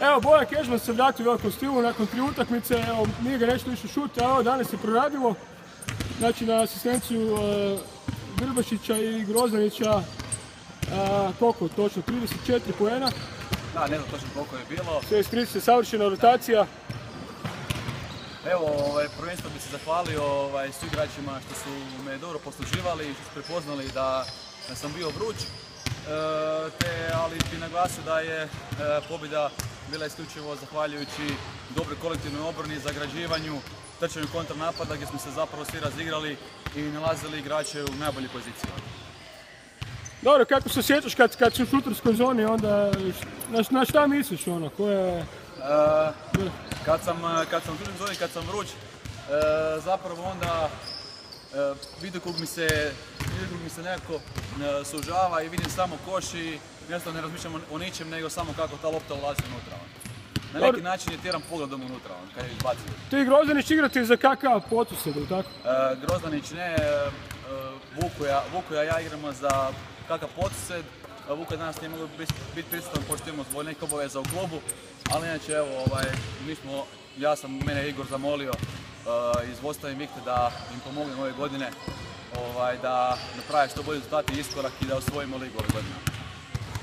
Evo, Boja Kežman se vratio u velikom stilu nakon tri utakmice, evo, nije ga nešto više šut, a evo danas je proradilo. Znači na asistenciju e, Grbašića i Grozdanića, e, koliko točno, 34 poena, Da, ne znam točno koliko je bilo. sve iz 30 savršena rotacija. Evo, ovaj, prvenstveno bi se zahvalio ovaj, svim igračima što su me dobro posluživali, što su prepoznali da, da sam bio vruć. E, te, ali bi naglasio da je e, pobjeda bila isključivo zahvaljujući dobroj kolektivnoj obrani, zagrađivanju, trčanju kontranapada gdje smo se zapravo svi razigrali i nalazili igrače u najboljoj poziciji. Dobro, kako se osjećaš kad, kad si u šuterskoj zoni, onda na, na šta misliš ono, koje... E, kad sam, kad sam u drugoj zoni, kad sam vruć, e, zapravo onda e, vidio kog mi se, mi se nekako e, sužava i vidim samo koš i jednostavno ne razmišljam o, ničem nego samo kako ta lopta ulazi unutra. Na neki način je tjeram pogledom unutra ono, kad je izbacio. Ti Grozdanić igrati za kakav potused, ili tako? E, Grozdanić ne, e, e, Vukoja, Vukoja ja igramo za kakav podsed. Vuko danas nije mogao biti bit prisutan pošto imamo zbog nekih obaveza u klubu, ali inače evo, ovaj, mi smo, ja sam, mene je Igor zamolio iz vodstva Invicte da im pomognem ove godine ovaj, da naprave što bolji rezultati i iskorak i da osvojimo ligu ove godine.